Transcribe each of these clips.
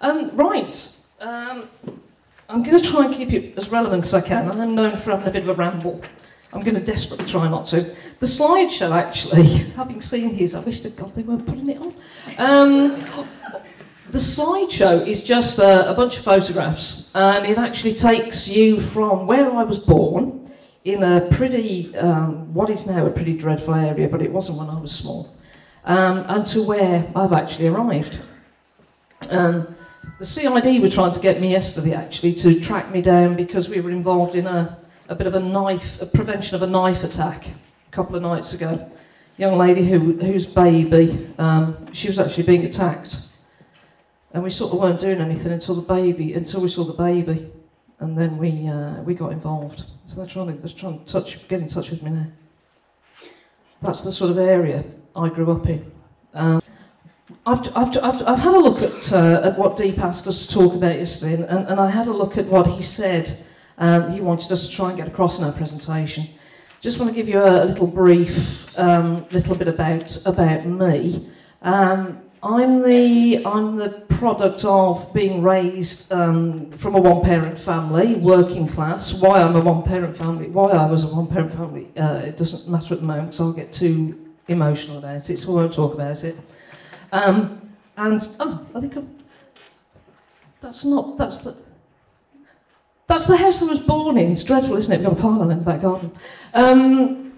Um, right. Um, I'm going to try and keep it as relevant as I can. I'm known for having a bit of a ramble. I'm going to desperately try not to. The slideshow, actually, having seen his, I wish to God they weren't putting it on. Um, the slideshow is just a, a, bunch of photographs, and it actually takes you from where I was born in a pretty, um, what is now a pretty dreadful area, but it wasn't when I was small, um, and to where I've actually arrived. Um, the CID were trying to get me yesterday actually to track me down because we were involved in a, a bit of a knife, a prevention of a knife attack a couple of nights ago. Young lady who, whose baby, um, she was actually being attacked. And we sort of weren't doing anything until the baby, until we saw the baby. And then we, uh, we got involved. So they're trying, to, they're trying to touch, get in touch with me now. That's the sort of area I grew up in. Um, I've, I've, I've, I've, had a look at, uh, at what Deep asked us to talk about yesterday, and, and I had a look at what he said um, he wanted us to try and get across in our presentation. Just want to give you a, little brief, um, little bit about, about me. Um, I'm the, I'm the product of being raised um, from a one-parent family, working class. Why I'm a one-parent family, why I was a one-parent family, uh, it doesn't matter at the moment because I'll get too emotional about it, so we won't talk about it. Um, and, oh, I think I'm, that's not, that's the, that's the house I was born in. It's dreadful, isn't it? We've got a pylon in the back garden. Um,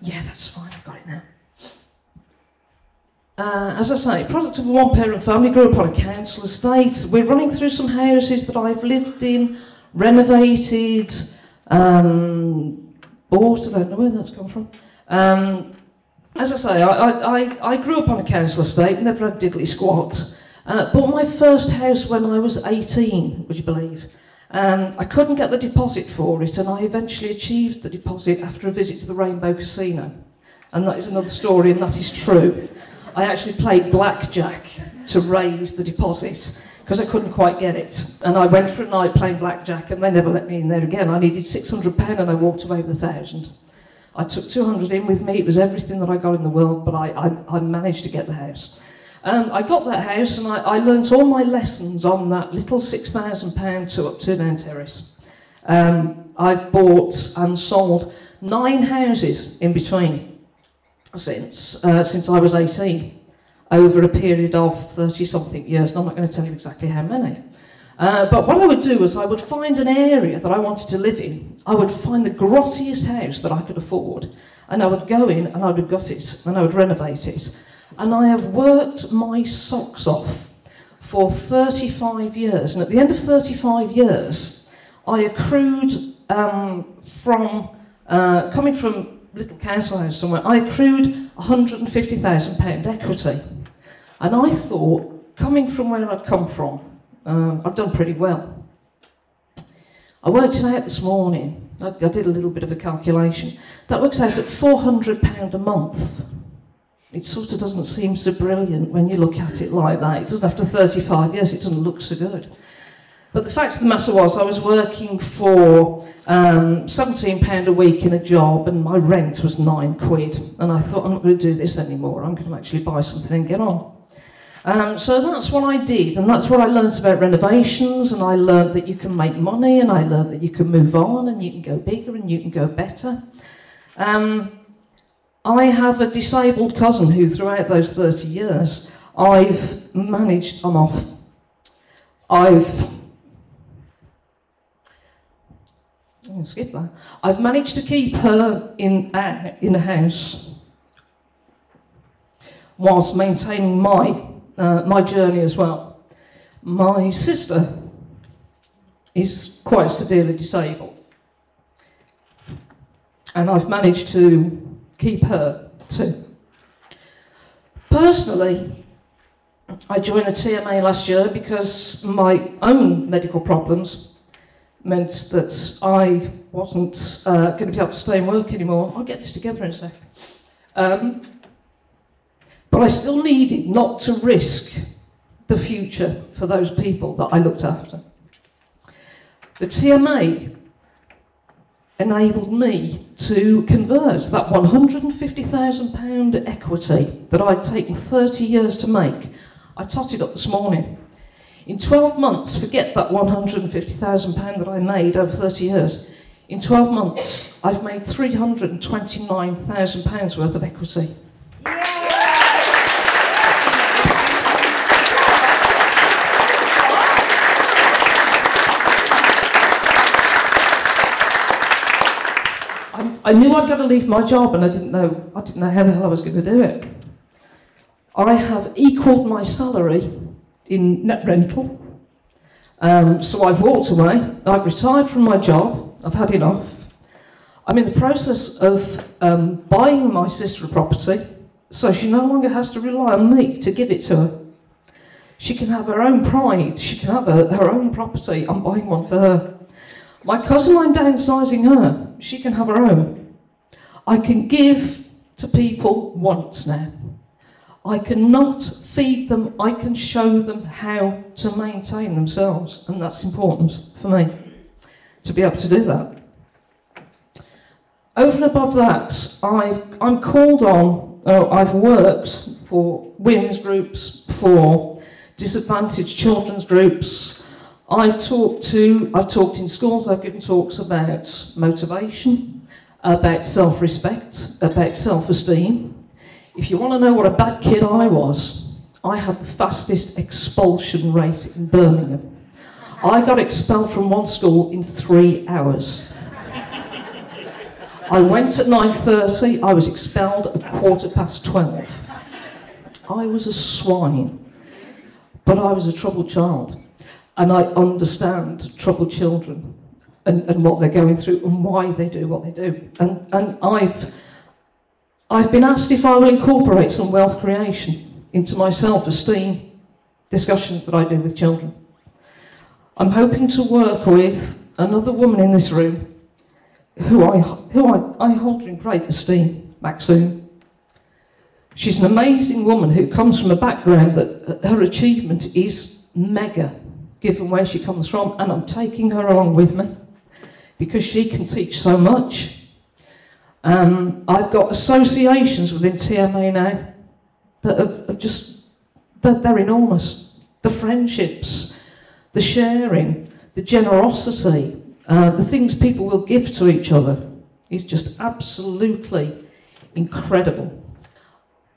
yeah, that's fine, I've got it now. Uh, as I say, product of a one-parent family, grew up on a council estate. We're running through some houses that I've lived in, renovated, um, bought, I don't know where that's come from. Um, as I say, I, I, I grew up on a council estate, never had diddly squat. Uh, bought my first house when I was 18, would you believe? And I couldn't get the deposit for it, and I eventually achieved the deposit after a visit to the Rainbow Casino. And that is another story, and that is true. I actually played blackjack to raise the deposit because I couldn't quite get it. And I went for a night playing blackjack, and they never let me in there again. I needed £600, and I walked away with a thousand. I took 200 in with me. It was everything that I got in the world, but I, I, I managed to get the house. Um, I got that house and I, I learnt all my lessons on that little £6,000 to up to terrace. Um, I've bought and sold nine houses in between since, uh, since I was 18 over a period of 30 something years, and I'm not going to tell you exactly how many. Uh, but what I would do was I would find an area that I wanted to live in. I would find the grottiest house that I could afford, and I would go in and I would gut it and I would renovate it. And I have worked my socks off for 35 years. And at the end of 35 years, I accrued um, from, uh, coming from little council house somewhere, I accrued £150,000 equity. And I thought, coming from where I'd come from, uh, I've done pretty well. I worked it out this morning. I, I did a little bit of a calculation. That works out at £400 a month. It sort of doesn't seem so brilliant when you look at it like that. It doesn't after 35 years, it doesn't look so good. But the fact of the matter was, I was working for um, £17 a week in a job and my rent was nine quid. And I thought, I'm not going to do this anymore. I'm going to actually buy something and get on. Um, so that's what I did, and that's what I learned about renovations, and I learned that you can make money, and I learned that you can move on, and you can go bigger, and you can go better. Um, I have a disabled cousin who, throughout those 30 years, I've managed, I'm off, I've, oh, skip that, I've managed to keep her in, uh, in a house whilst maintaining my, uh, my journey as well. My sister is quite severely disabled, and I've managed to keep her too. Personally, I joined the TMA last year because my own medical problems meant that I wasn't uh, going to be able to stay and work anymore. I'll get this together in a sec. Um, but I still needed not to risk the future for those people that I looked after. The TMA enabled me to convert that £150,000 equity that I'd taken 30 years to make. I totted up this morning. In 12 months, forget that £150,000 that I made over 30 years. In 12 months, I've made £329,000 worth of equity. I knew I'd got to leave my job and I didn't know I didn't know how the hell I was going to do it. I have equalled my salary in net rental. Um, so I've walked away. I've retired from my job. I've had enough. I'm in the process of um, buying my sister a property, so she no longer has to rely on me to give it to her. She can have her own pride. She can have her, her own property. I'm buying one for her. My cousin, I'm downsizing her. She can have her own. I can give to people once now. I cannot feed them, I can show them how to maintain themselves, and that's important for me to be able to do that. Over and above that, I've, I'm called on, oh, I've worked for women's groups, for disadvantaged children's groups. I've talked to, I've talked in schools, I've given talks about motivation, about self-respect, about self-esteem, if you want to know what a bad kid I was, I had the fastest expulsion rate in Birmingham. I got expelled from one school in three hours. I went at 9.30, I was expelled at quarter past 12. I was a swine, but I was a troubled child. And I understand troubled children and, and what they're going through and why they do what they do. And, and I've I've been asked if I will incorporate some wealth creation into my self-esteem discussions that I do with children. I'm hoping to work with another woman in this room who I, who I, I hold in great esteem, Maxine. She's an amazing woman who comes from a background that her achievement is mega, given where she comes from, and I'm taking her along with me because she can teach so much um, I've got associations within TMA now that are, are just, they're, they're enormous. The friendships, the sharing, the generosity, uh, the things people will give to each other is just absolutely incredible.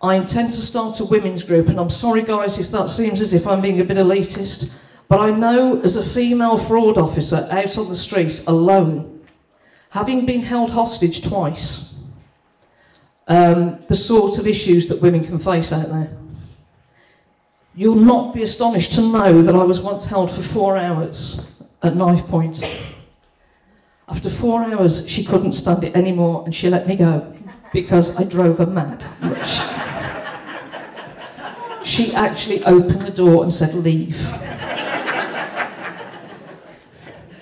I intend to start a women's group, and I'm sorry, guys, if that seems as if I'm being a bit elitist, but I know as a female fraud officer out on the street alone, having been held hostage twice, um, the sort of issues that women can face out there. You'll not be astonished to know that I was once held for four hours at knife point. After four hours, she couldn't stand it anymore and she let me go because I drove her mad. she actually opened the door and said, leave.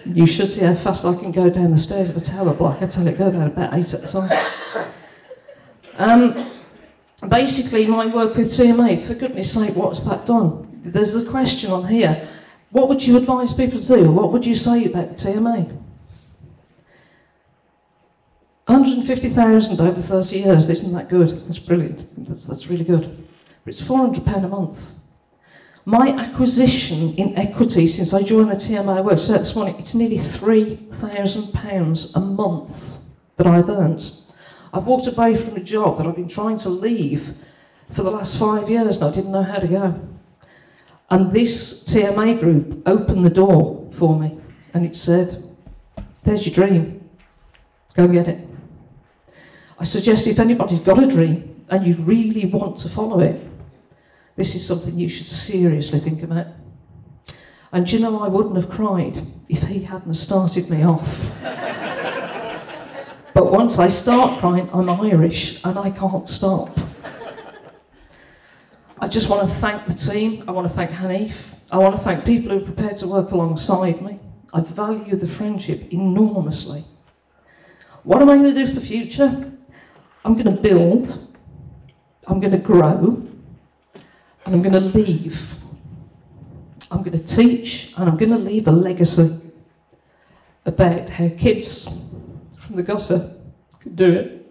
You should see how fast I can go down the stairs of a tower block. I tell it, go down about eight at a time. Um, basically, my work with TMA, for goodness sake, what's that done? There's a question on here. What would you advise people to do? What would you say about the TMA? 150,000 over 30 years, isn't that good? That's brilliant. That's, that's really good. It's £400 a month. My acquisition in equity since I joined the TMA works so this morning, it's nearly £3,000 a month that I've earned. I've walked away from a job that I've been trying to leave for the last five years and I didn't know how to go. And this TMA group opened the door for me and it said, there's your dream, go get it. I suggest if anybody's got a dream and you really want to follow it, this is something you should seriously think about. And you know, I wouldn't have cried if he hadn't started me off. but once I start crying, I'm Irish and I can't stop. I just want to thank the team. I want to thank Hanif. I want to thank people who are prepared to work alongside me. I value the friendship enormously. What am I going to do for the future? I'm going to build. I'm going to grow and I'm going to leave. I'm going to teach and I'm going to leave a legacy about how kids from the gutter could do it.